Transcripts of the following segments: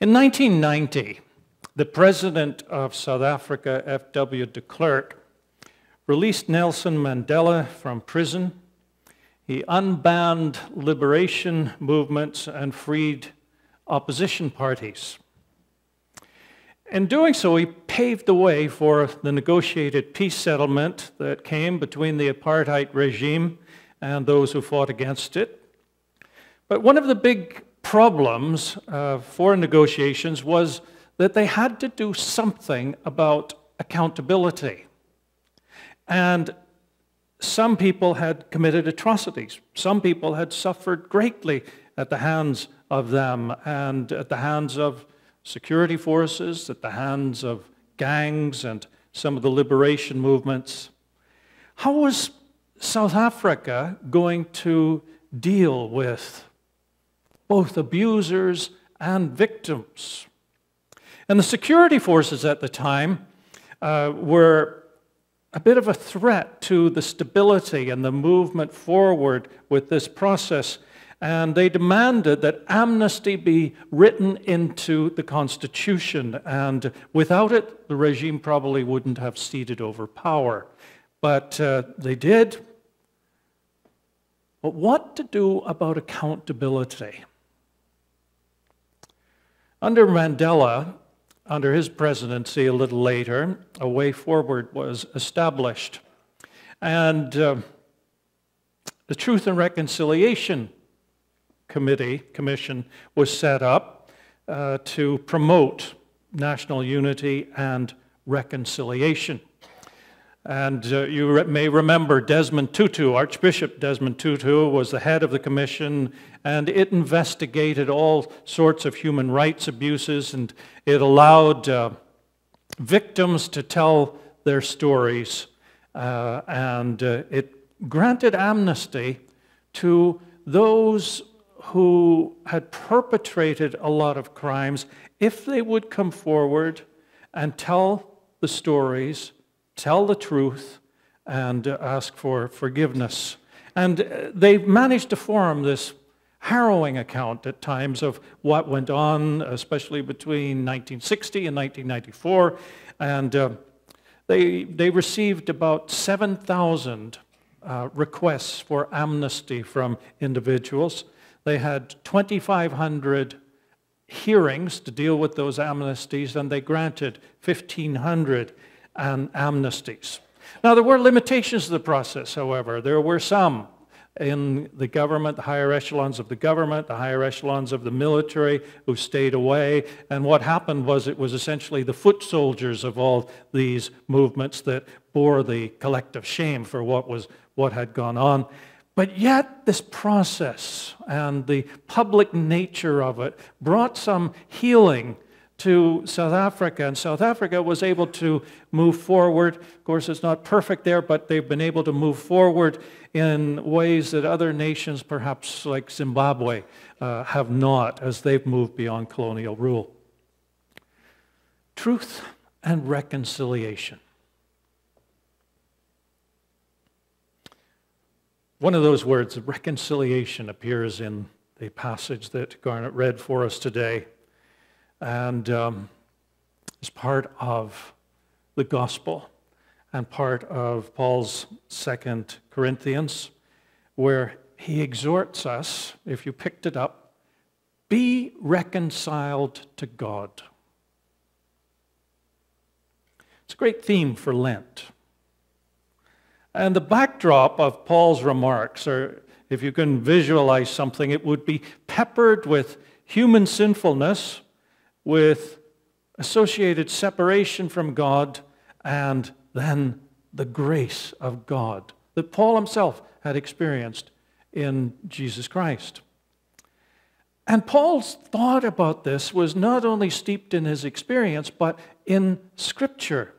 In 1990, the president of South Africa, F.W. de Klerk, released Nelson Mandela from prison. He unbanned liberation movements and freed opposition parties. In doing so, he paved the way for the negotiated peace settlement that came between the apartheid regime and those who fought against it. But one of the big problems uh, for negotiations was that they had to do something about accountability. And some people had committed atrocities. Some people had suffered greatly at the hands of them and at the hands of security forces, at the hands of gangs and some of the liberation movements. How was South Africa going to deal with both abusers and victims? And the security forces at the time uh, were a bit of a threat to the stability and the movement forward with this process and they demanded that amnesty be written into the Constitution. And without it, the regime probably wouldn't have ceded over power. But uh, they did. But what to do about accountability? Under Mandela, under his presidency a little later, a way forward was established. And uh, the Truth and Reconciliation committee, commission was set up uh, to promote national unity and reconciliation. And uh, you re may remember Desmond Tutu, Archbishop Desmond Tutu, was the head of the commission, and it investigated all sorts of human rights abuses, and it allowed uh, victims to tell their stories, uh, and uh, it granted amnesty to those who had perpetrated a lot of crimes, if they would come forward and tell the stories, tell the truth, and ask for forgiveness. And uh, they managed to form this harrowing account at times of what went on, especially between 1960 and 1994. And uh, they, they received about 7,000 uh, requests for amnesty from individuals. They had 2,500 hearings to deal with those amnesties, and they granted 1,500 amnesties. Now, there were limitations to the process, however. There were some in the government, the higher echelons of the government, the higher echelons of the military who stayed away. And what happened was it was essentially the foot soldiers of all these movements that bore the collective shame for what was what had gone on. But yet, this process and the public nature of it brought some healing to South Africa, and South Africa was able to move forward. Of course, it's not perfect there, but they've been able to move forward in ways that other nations, perhaps like Zimbabwe, uh, have not as they've moved beyond colonial rule. Truth and reconciliation. One of those words, reconciliation, appears in the passage that Garnet read for us today and um, is part of the gospel and part of Paul's second Corinthians, where he exhorts us, if you picked it up, be reconciled to God. It's a great theme for Lent. And the backdrop of Paul's remarks, or if you can visualize something, it would be peppered with human sinfulness, with associated separation from God, and then the grace of God that Paul himself had experienced in Jesus Christ. And Paul's thought about this was not only steeped in his experience, but in Scripture.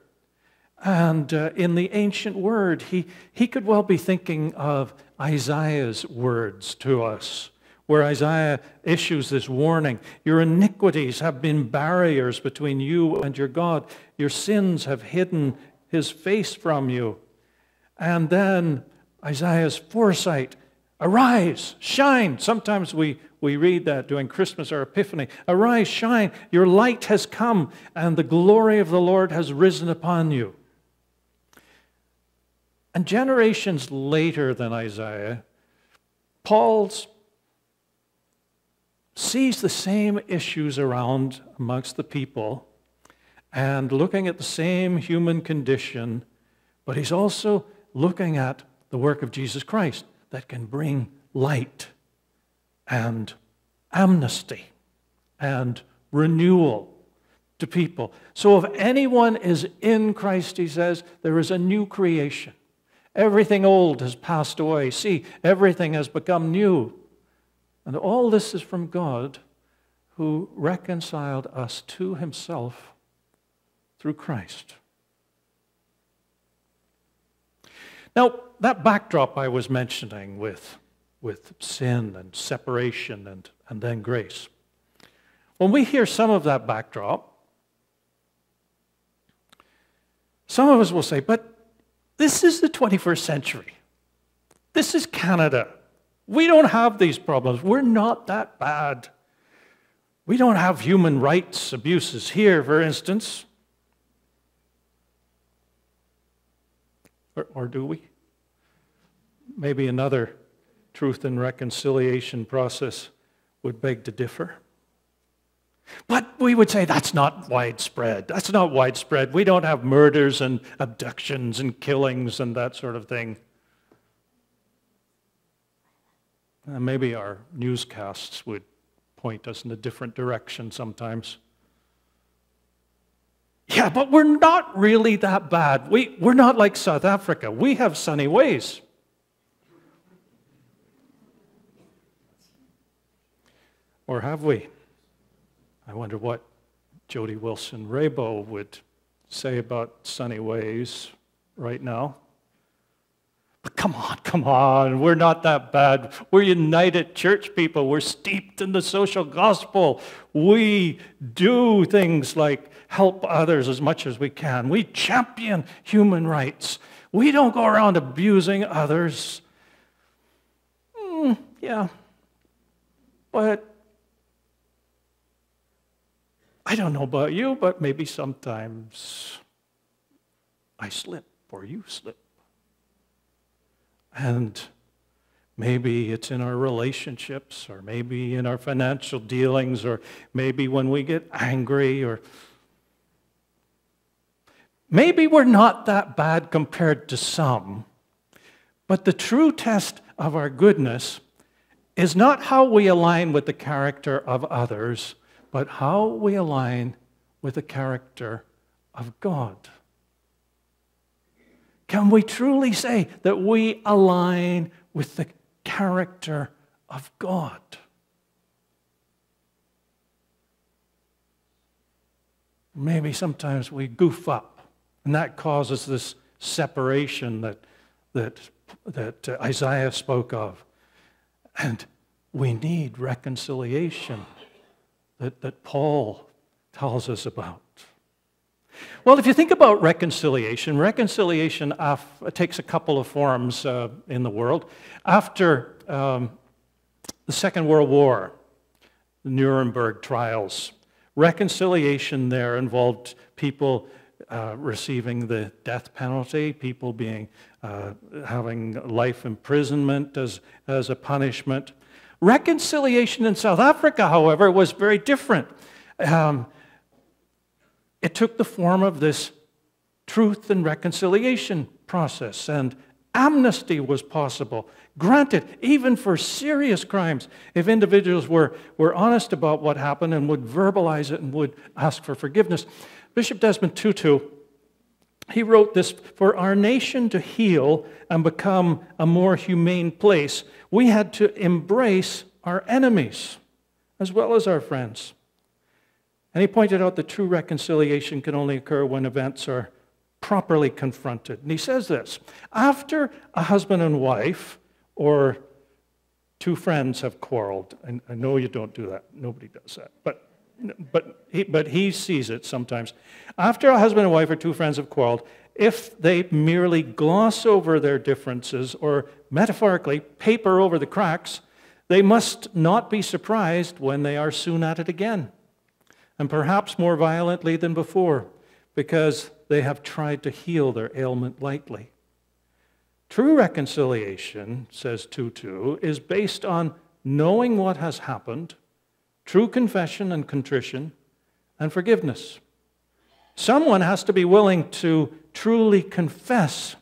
And uh, in the ancient word, he, he could well be thinking of Isaiah's words to us, where Isaiah issues this warning Your iniquities have been barriers between you and your God, your sins have hidden his face from you. And then Isaiah's foresight Arise, shine. Sometimes we, we read that during Christmas or Epiphany. Arise, shine. Your light has come, and the glory of the Lord has risen upon you. And generations later than Isaiah, Paul's sees the same issues around amongst the people and looking at the same human condition, but he's also looking at the work of Jesus Christ that can bring light and amnesty and renewal to people. So if anyone is in Christ, he says, there is a new creation. Everything old has passed away. See, everything has become new. And all this is from God who reconciled us to himself through Christ. Now, that backdrop I was mentioning with, with sin and separation and, and then grace, when we hear some of that backdrop, some of us will say, but this is the 21st century. This is Canada. We don't have these problems. We're not that bad. We don't have human rights abuses here, for instance. Or, or do we? Maybe another truth and reconciliation process would beg to differ. But we would say that's not widespread. That's not widespread. We don't have murders and abductions and killings and that sort of thing. And maybe our newscasts would point us in a different direction sometimes. Yeah, but we're not really that bad. We, we're not like South Africa. We have sunny ways. Or have we? I wonder what Jody Wilson Raybould would say about sunny ways right now. Come on, come on, we're not that bad. We're united church people. We're steeped in the social gospel. We do things like help others as much as we can. We champion human rights. We don't go around abusing others. Mm, yeah. But I don't know about you, but maybe sometimes I slip or you slip. And maybe it's in our relationships, or maybe in our financial dealings, or maybe when we get angry, or maybe we're not that bad compared to some. But the true test of our goodness is not how we align with the character of others, but how we align with the character of God. Can we truly say that we align with the character of God? Maybe sometimes we goof up, and that causes this separation that, that, that uh, Isaiah spoke of. And we need reconciliation that, that Paul tells us about. Well, if you think about reconciliation, reconciliation takes a couple of forms uh, in the world. After um, the Second World War, the Nuremberg trials, reconciliation there involved people uh, receiving the death penalty, people being uh, having life imprisonment as, as a punishment. Reconciliation in South Africa, however, was very different. Um, it took the form of this truth and reconciliation process, and amnesty was possible. Granted, even for serious crimes, if individuals were, were honest about what happened and would verbalize it and would ask for forgiveness. Bishop Desmond Tutu, he wrote this For our nation to heal and become a more humane place, we had to embrace our enemies as well as our friends. And he pointed out that true reconciliation can only occur when events are properly confronted. And he says this after a husband and wife or two friends have quarreled, and I know you don't do that, nobody does that, but, but, he, but he sees it sometimes. After a husband and wife or two friends have quarreled, if they merely gloss over their differences or metaphorically paper over the cracks, they must not be surprised when they are soon at it again, and perhaps more violently than before, because they have tried to heal their ailment lightly. True reconciliation, says Tutu, is based on knowing what has happened, true confession and contrition, and forgiveness. Someone has to be willing to truly confess,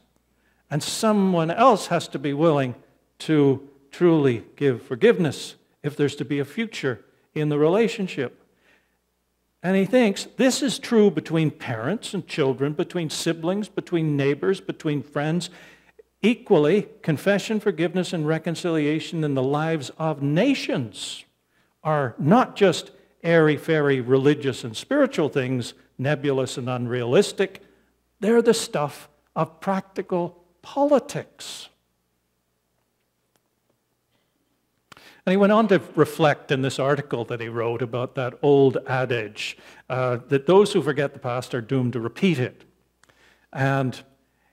and someone else has to be willing to truly give forgiveness if there's to be a future in the relationship. And he thinks this is true between parents and children, between siblings, between neighbors, between friends. Equally, confession, forgiveness, and reconciliation in the lives of nations are not just airy fairy religious and spiritual things, nebulous and unrealistic. They're the stuff of practical politics. And he went on to reflect in this article that he wrote about that old adage uh, that those who forget the past are doomed to repeat it. And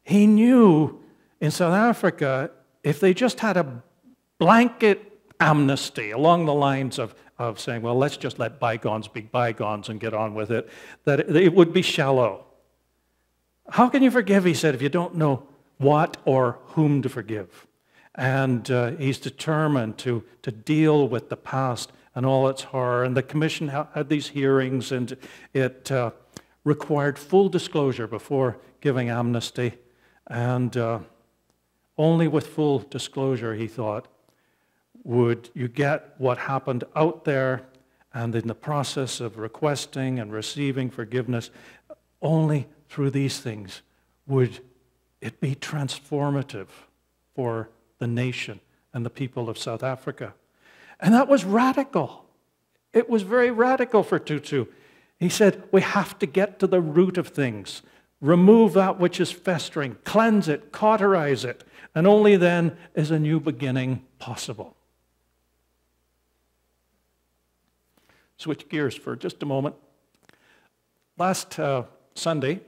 he knew in South Africa, if they just had a blanket amnesty along the lines of, of saying, well, let's just let bygones be bygones and get on with it, that it, it would be shallow. How can you forgive, he said, if you don't know what or whom to forgive? And uh, he's determined to, to deal with the past and all its horror. And the commission had these hearings, and it uh, required full disclosure before giving amnesty. And uh, only with full disclosure, he thought, would you get what happened out there and in the process of requesting and receiving forgiveness. Only through these things would it be transformative for the nation and the people of South Africa. And that was radical. It was very radical for Tutu. He said, We have to get to the root of things, remove that which is festering, cleanse it, cauterize it, and only then is a new beginning possible. Switch gears for just a moment. Last uh, Sunday,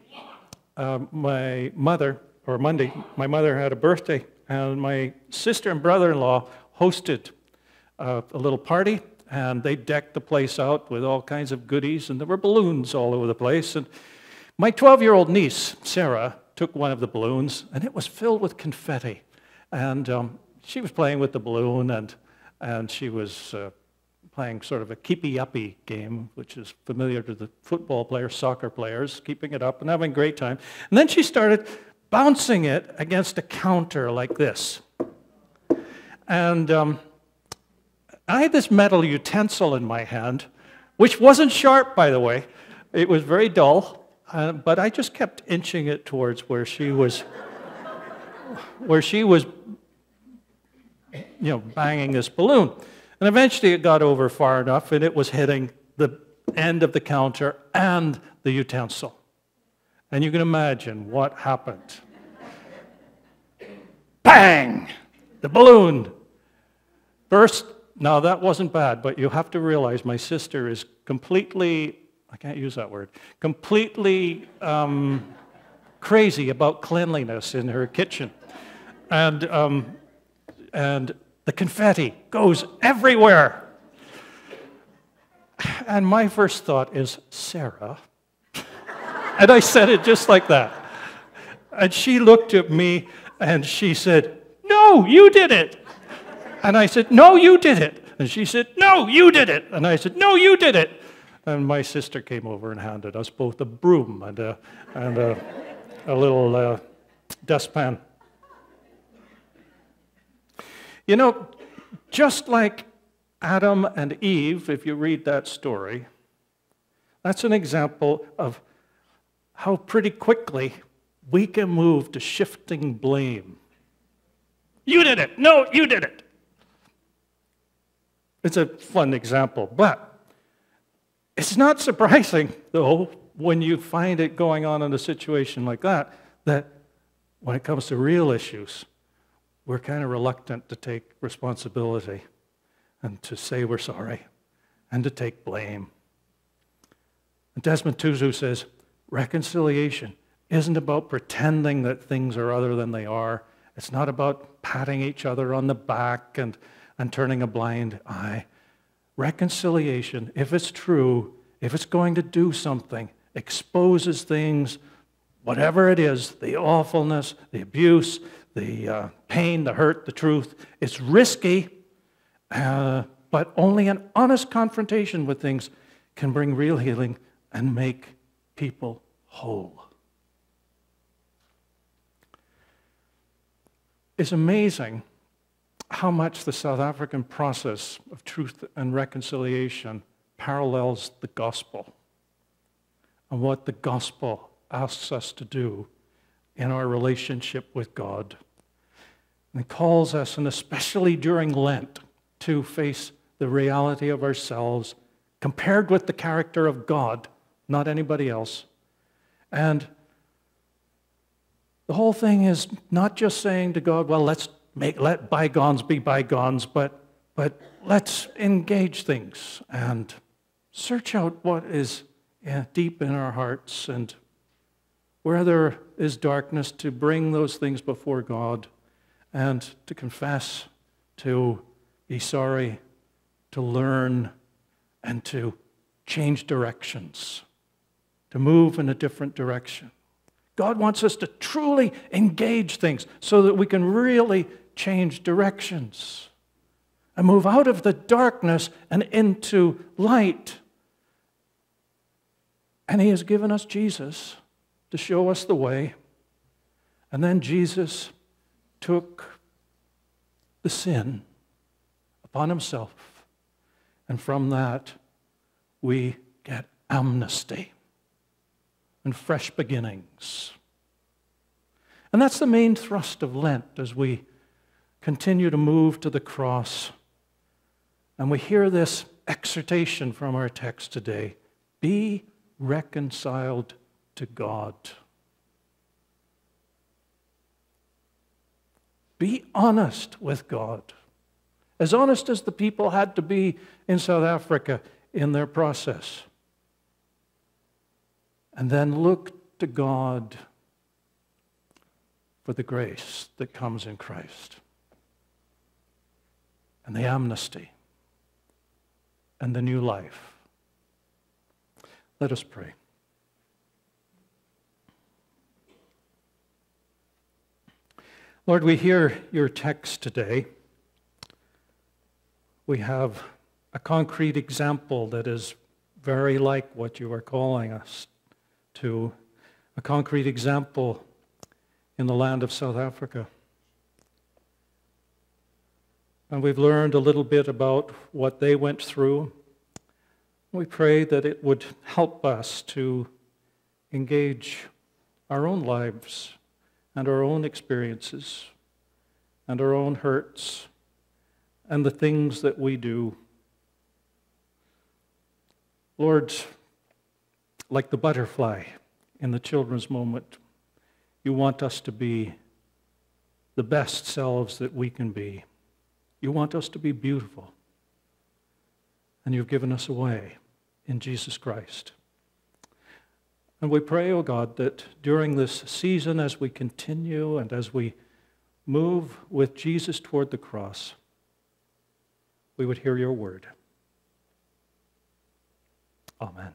uh, my mother, or Monday, my mother had a birthday, and my sister and brother in law hosted uh, a little party, and they decked the place out with all kinds of goodies, and there were balloons all over the place. And my 12 year old niece, Sarah, took one of the balloons, and it was filled with confetti. And um, she was playing with the balloon, and, and she was uh, playing sort of a keepy uppy game, which is familiar to the football players, soccer players, keeping it up and having a great time. And then she started bouncing it against a counter like this. And um, I had this metal utensil in my hand, which wasn't sharp, by the way. It was very dull, uh, but I just kept inching it towards where she was, where she was, you know, banging this balloon. And eventually it got over far enough and it was hitting the end of the counter and the utensil. And you can imagine what happened. Bang! The balloon burst. Now, that wasn't bad, but you have to realize my sister is completely, I can't use that word, completely um, crazy about cleanliness in her kitchen. And, um, and the confetti goes everywhere. And my first thought is, Sarah. And I said it just like that. And she looked at me and she said, No, you did it. And I said, No, you did it. And she said, No, you did it. And I said, No, you did it. And my sister came over and handed us both a broom and a, and a, a little uh, dustpan. You know, just like Adam and Eve, if you read that story, that's an example of how pretty quickly we can move to shifting blame. You did it. No, you did it. It's a fun example, but it's not surprising, though, when you find it going on in a situation like that, that when it comes to real issues, we're kind of reluctant to take responsibility and to say we're sorry and to take blame. And Desmond Tutu says reconciliation isn't about pretending that things are other than they are. It's not about patting each other on the back and, and turning a blind eye. Reconciliation, if it's true, if it's going to do something, exposes things, whatever it is the awfulness, the abuse, the uh, pain, the hurt, the truth. It's risky, uh, but only an honest confrontation with things can bring real healing and make people whole. It's amazing how much the South African process of truth and reconciliation parallels the gospel and what the gospel asks us to do in our relationship with God. And calls us, and especially during Lent, to face the reality of ourselves compared with the character of God, not anybody else. And the whole thing is not just saying to God, well, let's make let bygones be bygones, but but let's engage things and search out what is yeah, deep in our hearts and where there is darkness to bring those things before God and to confess, to be sorry, to learn and to change directions, to move in a different direction. God wants us to truly engage things so that we can really change directions and move out of the darkness and into light. And He has given us Jesus to show us the way. And then Jesus took the sin upon Himself and from that, we get amnesty and fresh beginnings. And that's the main thrust of Lent as we continue to move to the cross. And we hear this exhortation from our text today be reconciled to God. Be honest with God as honest as the people had to be in South Africa in their process. And then look to God for the grace that comes in Christ and the amnesty and the new life. Let us pray. Lord, we hear your text today we have a concrete example that is very like what you are calling us to, a concrete example in the land of South Africa. And we've learned a little bit about what they went through. We pray that it would help us to engage our own lives and our own experiences and our own hurts and the things that we do. Lord, like the butterfly in the children's moment, you want us to be the best selves that we can be. You want us to be beautiful. And you've given us a way in Jesus Christ. And we pray, O oh God, that during this season, as we continue and as we move with Jesus toward the cross, we would hear your word. Amen.